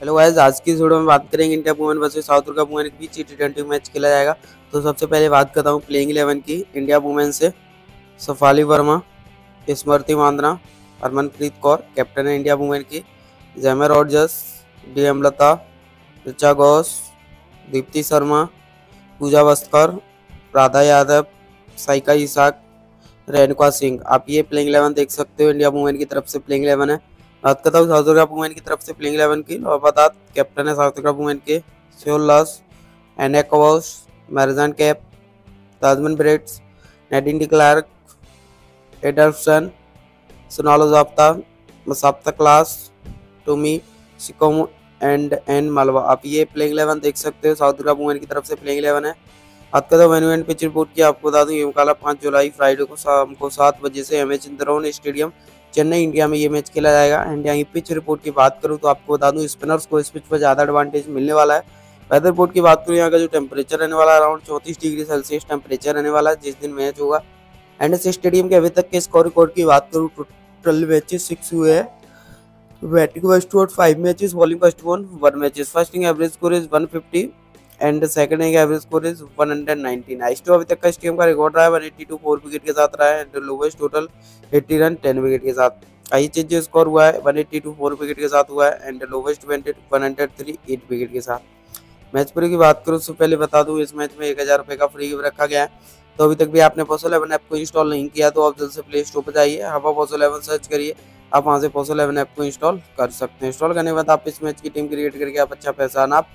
Hello guys आज की video में बात करेंगे India women versus South Africa women के बीच टी ट्वेंटी मैच खेला जाएगा। तो सबसे पहले बात करता हूँ प्लेइंग इलेवन की इंडिया वुमेन से। सफाली वर्मा, स्मृति मांदना हरमनप्रीत कौर कैप्टन है इंडिया वुमेन की। Jemimah Rodrigues D M Lata, Richa Ghosh, Deepti Sharma, Pooja Vastrakar, Radha Yadav, Saika Ishaque, Renuka Singh. आप ये प्लेइंग इलेवन देख सकते हो इंडिया वुमेन की तरफ़ से प्लेइंग इलेवन है। साउथ अफ्रीका वुमेन की तरफ़ से प्लेइंग इलेवन की कैप्टन है साउथ अफ्रीका वुमेन के सोलस Anneke Bosch Marizanne Kapp Tazmin Nadine एडल्सन Sinalo जाप्ता मसाप्ता Klaas सिकोम एंड एन मालवा आप ये प्लेइंग इलेवन देख सकते हो साउथ अफ्रीका वुमेन की तरफ़ से प्लेइंग इलेवन है। एंड पिच रिपोर्ट की आपको बता दूँ ये मुकाला पाँच जुलाई फ्राइडे को शाम को सात बजे से एम एच इंद्रौन स्टेडियम चेन्नई इंडिया में ये मैच खेला जाएगा। एंड यहाँ पिच रिपोर्ट की बात करूँ तो आपको बता दूँ, स्पिनर्स को इस पिच पर ज़्यादा एडवांटेज मिलने वाला है। वेदर रिपोर्ट की बात करूँ, यहाँ का जो टेम्परेचर रहने वाला है अराउंड चौंतीस डिग्री सेल्सियस टेम्परेचर रहने वाला है, जिस दिन मैच होगा। एंड इस स्टेडियम के अभी तक के स्कोर रिकॉर्ड की बात करूँ टोटल मैचेस सिक्स हुए हैं। Batting first one five matches bowling first one one matches first average score is one fifty and second inning average score is 119 आइस्टो अभी तक का स्टेडियम का रिकॉर्ड रहा है 182 फोर विकेट के साथ रहा है and lowest total 80 run 10 wicket के साथ। आई चेंज स्कोर हुआ है 182 फोर विकेट के साथ हुआ है एंड लोवेस्ट वेंटेड 103 एट विकेट के साथ। मैच पूरी की बात करूँ, उससे पहले बता दूँ, इस मैच में एक हज़ार रुपये का फ्री गिव रखा गया है। तो अभी तक भी आपने पोसो इलेवन ऐप को इंस्टॉल नहीं किया तो आप जल्द से प्ले स्टोर पर जाइए हवा पोसो इलेवन सर्च करिए, आप वहाँ से पोसो इलेवन ऐप को इंस्टॉल कर सकते हैं। इंस्टॉल करने के बाद आप इस मैच की टीम क्रिएट करके आप अच्छा पैसा आप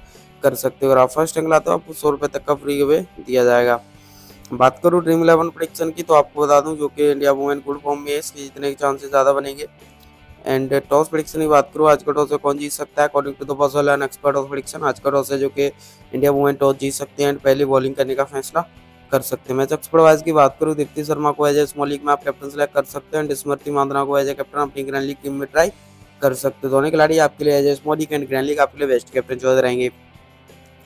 कर सकते हो। अगर आप फ़र्स्ट रैंक लाते हो, आपको सौ रुपये तक का फ्री गिवे दिया जाएगा। बात करूँ ड्रीम इलेवन प्रोडिक्शन की तो आपको बता दूँ, जो कि इंडिया वुमेन गुड फॉर्म में है इसके जीतने के चांसेस ज़्यादा बनेंगे। एंड टॉस प्रिडिक्शन की बात करूँ, आज का टॉस कौन जीत सकता है? According to the and expert of prediction आज का टॉस है जो कि इंडिया वुमेन टॉस जीत सकते हैं। एंड पहले बॉलिंग करने का फैसला कर सकते हैं। मैच एक्सपर्ट वाइज की बात करूँ दीप्ति शर्मा को एज ए स्मॉल लीग में आप कैप्टन सेलेक्ट कर सकते हैं। स्मृति मांदना को एज ए कैप्टन अपनी ग्रैंड लीग टीम में ट्राई कर सकते हो। दोनों खिलाड़ी आपके लिए as a small league and grand league आपके लिए बेस्ट कैप्टन चौधरी रहेंगे।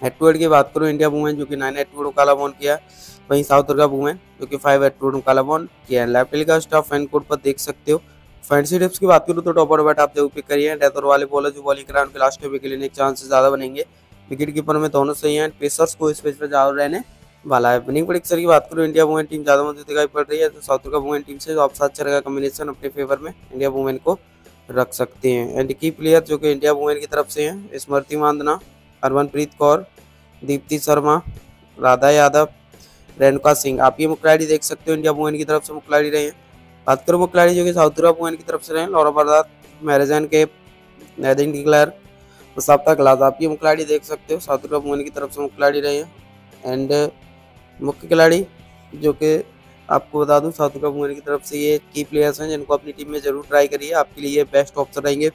हेड की बात करूँ इंडिया वुमेन जो कि नाइन टू काला बॉन किया, वहीं साउथ अफ्रीका वुमेन जो कि फाइव टू काला बॉन किया है। लेफ़्ट का स्टाफ फ़ैन कोड पर देख सकते हो। फैंसी टिप्स की बात करूँ तो टॉपर बैट आप ज़रूर पिक करिए। डेथर वाले बॉलर जो बॉलिंग कराए उनके लास्ट के चांसेस ज़्यादा बनेंगे। विकेट कीपर में दोनों सही हैं। पेसर्स को इस पेज पर ज़्यादा रहने वाला है। विनिंग प्रोडिक्सर की बात करूँ इंडिया वुमेन टीम ज़्यादा मज़बूत दिखाई पड़ रही है तो साउथ अफ्रीका वुमेन टीम से आप सात साथ चलेगा कम्बिनेशन अपने फेवर में। इंडिया वुमेन को रख सकते हैं। एंड की प्लेयर जो कि इंडिया वुमेन की तरफ़ से हैं, स्मृति मांदना। हरमनप्रीत कौर, दीप्ति शर्मा, राधा यादव, रेणुका सिंह। आप ये मुखलाड़ी देख सकते हो, इंडिया वुमेन की तरफ़ से मुखलाड़ी रहे हैं। बात करूँ मुखलाड़ी जो कि साउथ अफ्रीका वुमेन की तरफ़ से रहे हैं, लॉरा बरदात मैरिजन के, नैदिन डिक्लेयर मुसाफ्ता क्लास आप ये मुखलाड़ी देख सकते हो साउथ अफ्रीका वुमेन की तरफ़ से मुखलाड़ी रहे हैं। एंड मुख्य खिलाड़ी जो कि आपको बता दूँ साउथ अफ्रीका वुमेन की तरफ़ से ये की प्लेयर्स हैं, जिनको अपनी टीम में ज़रूर ट्राई करिए। आपके लिए बेस्ट ऑप्शन रहेंगे।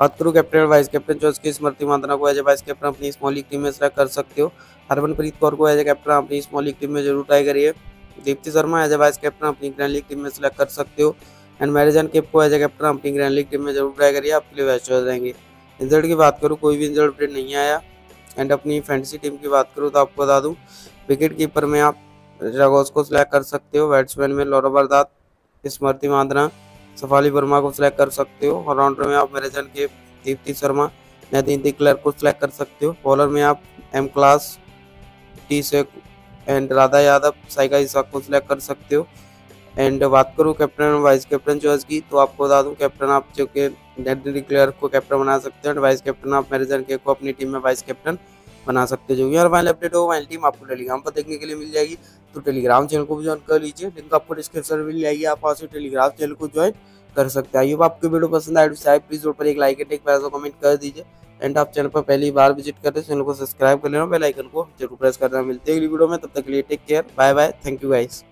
बात करूँ कैप्टन वाइस कैप्टन चॉइस की स्मृति मांदना को एज ए वाइस कैप्टन अपनी स्मॉल टीम में सेलेक्ट कर सकते हो। हरमनप्रीत कौर को एज ए कैप्टन अपनी स्मॉल टीम में ज़रूर ट्राई करिए। Deepti Sharma as a vice captain अपनी ग्रैंड लीग टीम में सेलेक्ट कर सकते हो। एंड मैरिजन केप को एज ए कैप्टन अपनी ग्रैंड लीग टीम में ज़रूर ट्राई करिए, आपके लिए बेस्ट चॉइस रहेंगे। रिज़ल्ट की बात करूँ, कोई भी इंजर्ड प्लेयर नहीं आया। एंड अपनी फैंटेसी टीम की बात करूँ तो आपको बता दूँ विकेट कीपर में आप जगोस को सिलेक्ट कर सकते हो बैट्समैन में लौरा बरदात स्मृति मांदना सफाली वर्मा को सिलेक्ट कर सकते हो। ऑलराउंडर में आप मैरिजन के दीप्ति शर्मा नदीन दिक्लर को सिलेक्ट कर सकते हो। बॉलर में आप एम क्लास टी से एंड राधा यादव साइका इसाक को सिलेक्ट कर सकते हो। एंड बात करूँ कैप्टन और वाइस कैप्टन चॉइस की तो आपको बता दूँ कैप्टन आप जो कि नदीन डिक्लेयर को कैप्टन बना सकते हो। एंड वाइस कैप्टन आप मैरिजन के को अपनी टीम में वाइस कैप्टन बना सकते हो। जो भी फाइनल अपडेट हो फाइनल टीम आपको टेलीग्राम पर देखने के लिए मिल जाएगी। तो टेलीग्राम चैनल को भी ज्वाइन कर लीजिए। लिंक आपको डिस्क्रिप्शन में मिल जाएगी। आप वहाँ से टेलीग्राम चैनल को ज्वाइन कर सकते हैं। आइए आपको वीडियो पसंद आए तो प्लीज़ ऊपर एक लाइक एंड एक पैसा कमेंट कर दीजिए। एंड आप चैनल पर पहली बार विज़िट करते हैं चैनल को सब्सक्राइब कर लेना बेलाइकन को ज़रूर प्रेस करना। मिलते हैं अगली वीडियो में। तब तक के लिए take care bye bye thank you guys